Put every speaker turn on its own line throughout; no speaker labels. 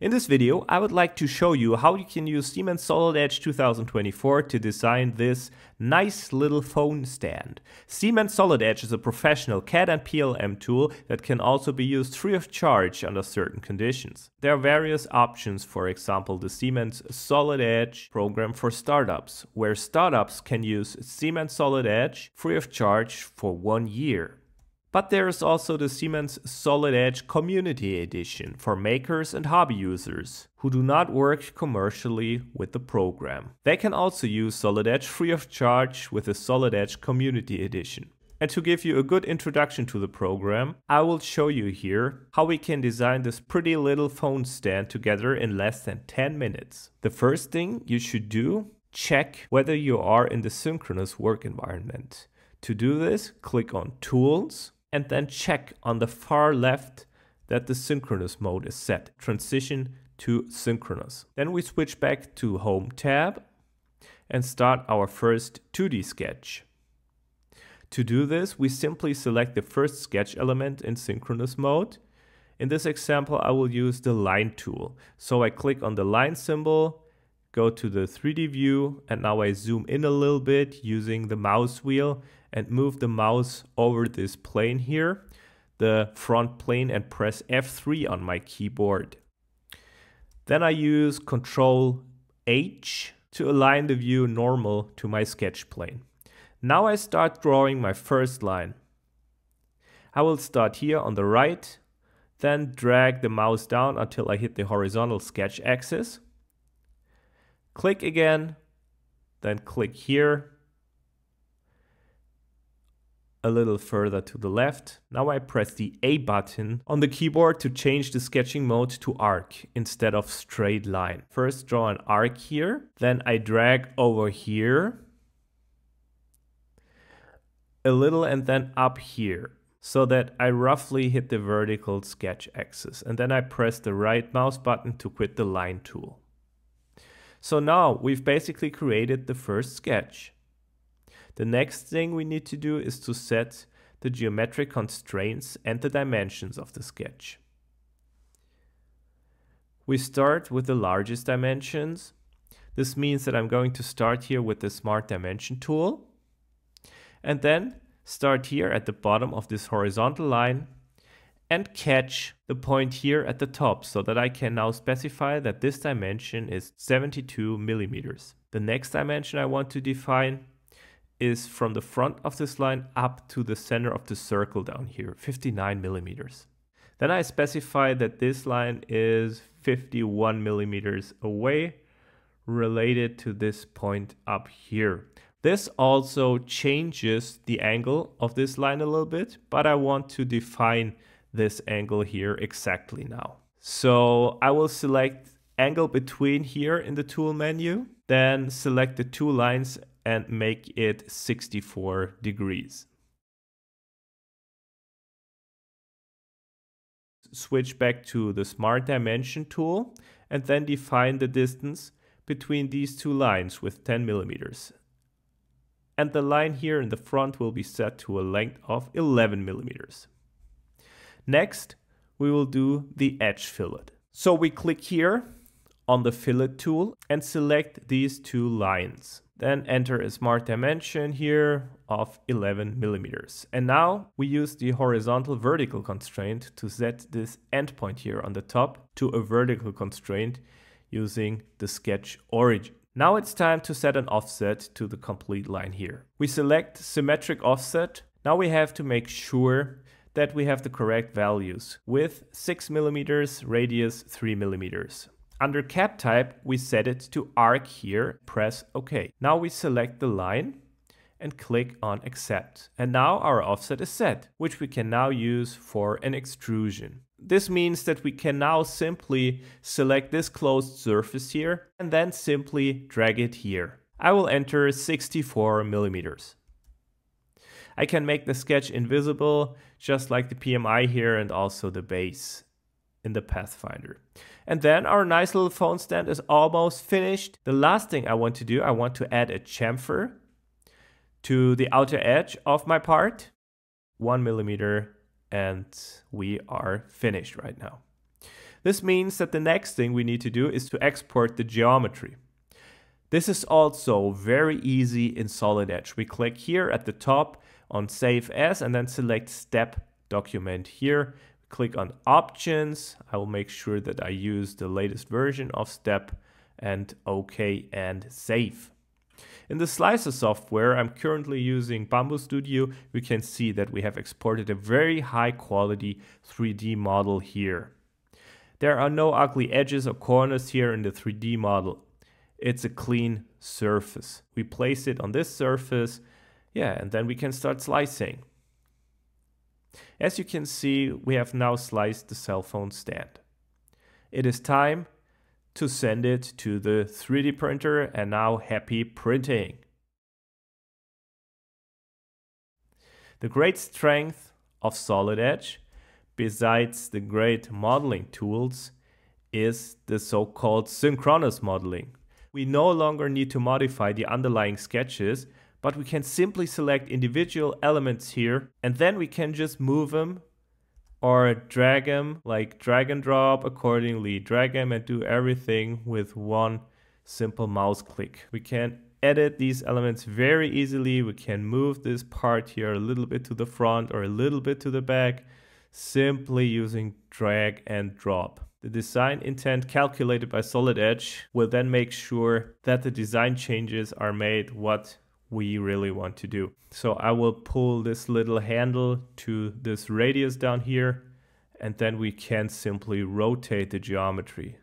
In this video, I would like to show you how you can use Siemens Solid Edge 2024 to design this nice little phone stand. Siemens Solid Edge is a professional CAD and PLM tool that can also be used free of charge under certain conditions. There are various options, for example, the Siemens Solid Edge program for startups, where startups can use Siemens Solid Edge free of charge for one year. But there is also the Siemens Solid Edge Community Edition for makers and hobby users who do not work commercially with the program. They can also use Solid Edge free of charge with the Solid Edge Community Edition. And to give you a good introduction to the program, I will show you here how we can design this pretty little phone stand together in less than 10 minutes. The first thing you should do, check whether you are in the synchronous work environment. To do this, click on Tools, and then check on the far left that the synchronous mode is set. Transition to synchronous. Then we switch back to Home tab and start our first 2D sketch. To do this, we simply select the first sketch element in synchronous mode. In this example, I will use the line tool. So I click on the line symbol, go to the 3D view, and now I zoom in a little bit using the mouse wheel and move the mouse over this plane here, the front plane and press F3 on my keyboard. Then I use Control H to align the view normal to my sketch plane. Now I start drawing my first line. I will start here on the right, then drag the mouse down until I hit the horizontal sketch axis. Click again, then click here a little further to the left. Now I press the A button on the keyboard to change the sketching mode to arc instead of straight line. First draw an arc here, then I drag over here a little and then up here so that I roughly hit the vertical sketch axis and then I press the right mouse button to quit the line tool. So now we've basically created the first sketch. The next thing we need to do is to set the geometric constraints and the dimensions of the sketch. We start with the largest dimensions. This means that I'm going to start here with the Smart Dimension tool and then start here at the bottom of this horizontal line and catch the point here at the top so that I can now specify that this dimension is 72 millimeters. The next dimension I want to define is from the front of this line up to the center of the circle down here, 59 millimeters. Then I specify that this line is 51 millimeters away related to this point up here. This also changes the angle of this line a little bit, but I want to define this angle here exactly now. So I will select angle between here in the tool menu, then select the two lines and make it 64 degrees. Switch back to the Smart Dimension tool and then define the distance between these two lines with 10 millimeters. And the line here in the front will be set to a length of 11 millimeters. Next, we will do the edge fillet. So we click here on the fillet tool and select these two lines. Then enter a smart dimension here of 11 millimeters. And now we use the horizontal vertical constraint to set this endpoint here on the top to a vertical constraint using the sketch origin. Now it's time to set an offset to the complete line here. We select symmetric offset. Now we have to make sure that we have the correct values with 6 millimeters, radius 3 millimeters. Under Cap type, we set it to arc here, press OK. Now we select the line and click on accept. And now our offset is set, which we can now use for an extrusion. This means that we can now simply select this closed surface here and then simply drag it here. I will enter 64 millimeters. I can make the sketch invisible, just like the PMI here and also the base in the Pathfinder. And then our nice little phone stand is almost finished. The last thing I want to do, I want to add a chamfer to the outer edge of my part, one millimeter, and we are finished right now. This means that the next thing we need to do is to export the geometry. This is also very easy in Solid Edge. We click here at the top on Save As and then select Step Document here. Click on Options. I will make sure that I use the latest version of Step and OK and Save. In the slicer software, I'm currently using Bambu Studio. We can see that we have exported a very high quality 3D model here. There are no ugly edges or corners here in the 3D model. It's a clean surface. We place it on this surface, yeah, and then we can start slicing. As you can see, we have now sliced the cell phone stand. It is time to send it to the 3D printer and now happy printing. The great strength of Solid Edge, besides the great modeling tools, is the so-called synchronous modeling. We no longer need to modify the underlying sketches, but we can simply select individual elements here and then we can just move them or drag them like drag and drop accordingly. Drag them and do everything with one simple mouse click. We can edit these elements very easily. We can move this part here a little bit to the front or a little bit to the back simply using drag and drop. The design intent calculated by Solid Edge will then make sure that the design changes are made what we really want to do. So I will pull this little handle to this radius down here and then we can simply rotate the geometry.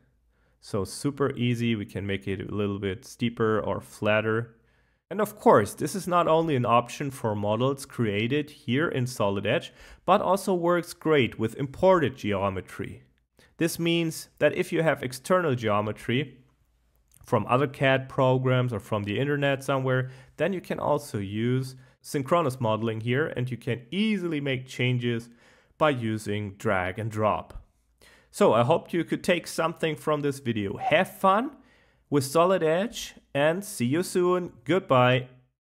So super easy, we can make it a little bit steeper or flatter. And of course, this is not only an option for models created here in Solid Edge, but also works great with imported geometry. This means that if you have external geometry, from other CAD programs or from the internet somewhere, then you can also use synchronous modeling here and you can easily make changes by using drag and drop. So I hope you could take something from this video. Have fun with Solid Edge and see you soon. Goodbye.